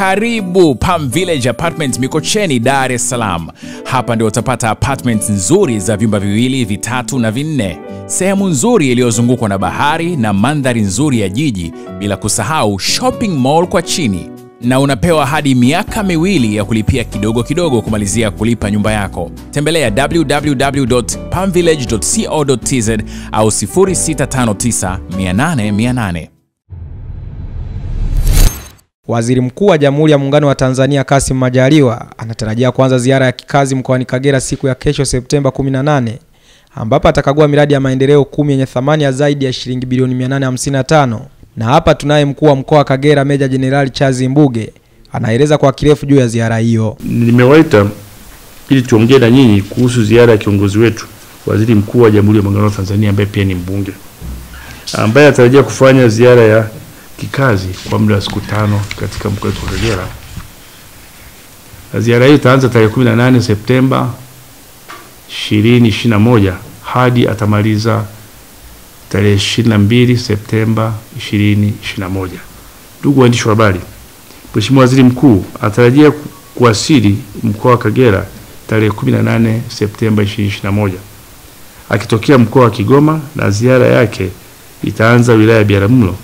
Karibu Palm Village Apartments Mikocheni, Dar es Salaam. Hapa ndio utapata apartments nzuri za vyumba viwili, vitatu na vinne, sehemu nzuri iliyozungukwa na bahari na mandhari nzuri ya jiji, bila kusahau shopping mall kwa chini, na unapewa hadi miaka miwili ya kulipia kidogo kidogo kumalizia kulipa nyumba yako. Tembelea www.palmvillage.co.tz au 0659 800 800. Waziri Mkuu wa Jamhuri ya Muungano wa Tanzania Kassim Majaliwa anatarajia kuanza ziara ya kikazi mkoani Kagera siku ya kesho Septemba 18 ambapo atakagua miradi ya maendeleo kumi yenye thamani ya zaidi ya shilingi bilioni 855. Na hapa tunaye mkuu wa mkoa wa Kagera Meja Jenerali Chazi Mbuge anaeleza kwa kirefu juu ya ziara hiyo. Nimewaita ili tuongee na nyinyi kuhusu ziara ya kiongozi wetu Waziri Mkuu wa Jamhuri ya Muungano wa Tanzania ambaye pia ni mbunge ambaye anatarajia kufanya ziara ya kikazi kwa muda wa siku tano katika mkoa wetu wa Kagera. Ziara hii itaanza tarehe 18 Septemba 2021 hadi atamaliza tarehe 22 Septemba 2021. Ndugu waandishi wa habari, Mheshimiwa Waziri Mkuu anatarajia kuwasili mkoa wa Kagera tarehe 18 Septemba 2021 akitokea mkoa wa Kigoma na ziara yake itaanza wilaya ya Biharamulo.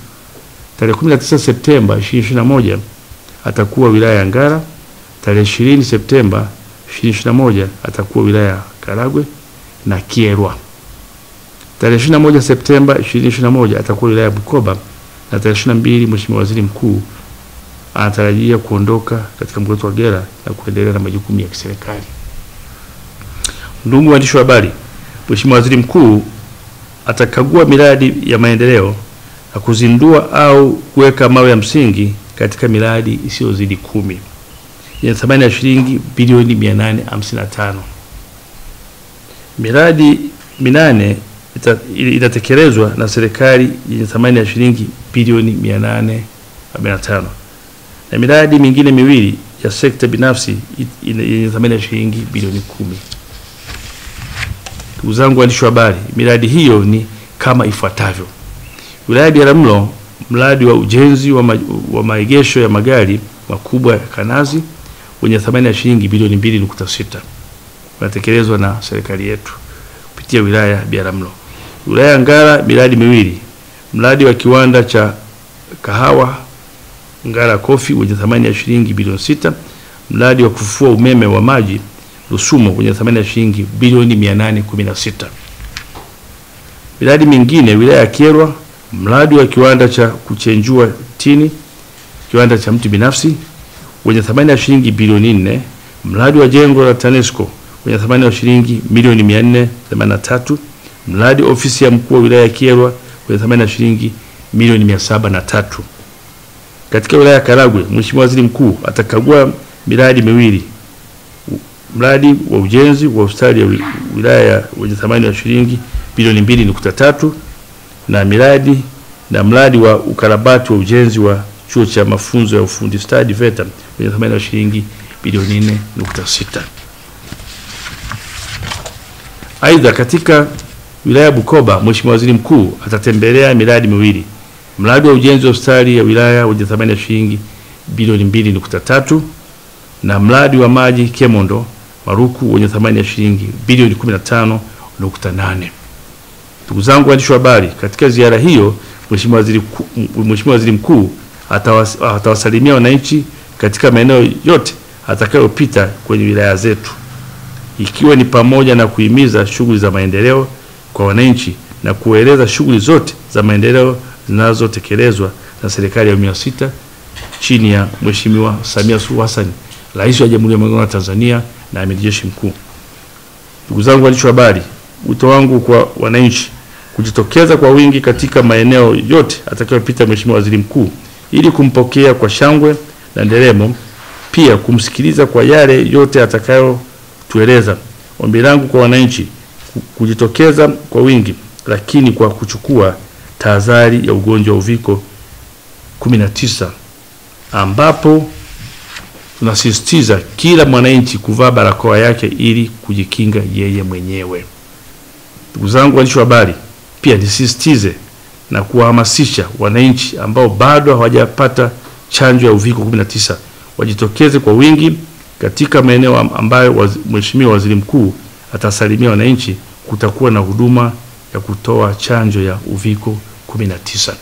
Tarehe 19 Septemba 2021 atakuwa wilaya ya Ngara. Tarehe 20 Septemba 2021 atakuwa wilaya ya Karagwe na Kyerwa. Tarehe 21 Septemba 2021 atakuwa wilaya ya Bukoba na tarehe 22 Mheshimiwa Waziri Mkuu anatarajia kuondoka katika mkoa wa Kagera na kuendelea na majukumu ya kiserikali. Ndugu waandishi wa habari, Mheshimiwa Waziri Mkuu atakagua miradi ya maendeleo kuzindua au kuweka mawe ya msingi katika miradi isiyozidi kumi yenye thamani ya shilingi bilioni 855. Miradi minane ita- itatekelezwa na serikali yenye thamani ya shilingi bilioni 845 na miradi mingine miwili ya sekta binafsi yenye thamani ya shilingi bilioni kumi. Ndugu zangu waandishi wa habari, miradi hiyo ni kama ifuatavyo: wilaya ya Biharamulo, mradi wa ujenzi wa, ma, wa maegesho ya magari makubwa ya Kanazi wenye thamani ya shilingi bilioni 2.6 unatekelezwa na serikali yetu kupitia wilaya ya Biharamulo. Wilaya ya Ngara, miradi miwili, mradi wa kiwanda cha kahawa Ngara Coffee wenye thamani ya shilingi bilioni sita, mradi wa kufufua umeme wa maji Rusumo wenye thamani ya shilingi bilioni 816. Miradi mingine wilaya ya Kyerwa, mradi wa kiwanda cha kuchenjua tini, kiwanda cha mtu binafsi wenye thamani ya shilingi bilioni 4, mradi wa jengo la TANESCO wenye thamani ya shilingi milioni 483, mradi ofisi ya mkuu wa wilaya ya Kyerwa wenye thamani ya shilingi milioni 703. Katika wilaya ya Karagwe, Mheshimiwa Waziri Mkuu atakagua miradi miwili mradi wa ujenzi wa hospitali ya wi- wilaya ya wenye thamani ya shilingi bilioni 2.3 na miradi na mradi wa ukarabati wa ujenzi wa chuo cha mafunzo ya ufundi stadi VETA wenye thamani ya shilingi bilioni 4.6. Aidha, katika wilaya ya Bukoba, Mheshimiwa Waziri Mkuu atatembelea miradi miwili mradi wa ujenzi wa hospitali ya wilaya wenye thamani ya shilingi bilioni 2.3 na mradi wa maji Kemondo Maruku wenye thamani ya shilingi bilioni 15.8. Ndugu zangu waandishi wa habari, katika ziara hiyo Mheshimiwa Waziri Mkuu- Mheshimiwa Waziri Mkuu atawas, atawasalimia wananchi katika maeneo yote atakayopita kwenye wilaya zetu ikiwa ni pamoja na kuhimiza shughuli za maendeleo kwa wananchi na kueleza shughuli zote za maendeleo zinazotekelezwa na serikali ya awamu ya sita chini ya Mheshimiwa Samia Suluhu Hassan, Rais wa Jamhuri ya Muungano wa Tanzania na Amiri Jeshi Mkuu. Ndugu zangu waandishi wa habari, wito wangu kwa wananchi kujitokeza kwa wingi katika maeneo yote atakayopita Mheshimiwa Waziri Mkuu ili kumpokea kwa shangwe na nderemo, pia kumsikiliza kwa yale yote atakayotueleza. Ombi langu kwa wananchi kujitokeza kwa wingi, lakini kwa kuchukua tahadhari ya ugonjwa wa uviko 19 ambapo tunasisitiza kila mwananchi kuvaa barakoa yake ili kujikinga yeye mwenyewe. Ndugu zangu waandishi wa habari, pia nisisitize na kuwahamasisha wananchi ambao bado hawajapata chanjo ya uviko 19 wajitokeze kwa wingi katika maeneo ambayo waz, Mheshimiwa Waziri Mkuu atasalimia wananchi. Kutakuwa na huduma ya kutoa chanjo ya uviko 19.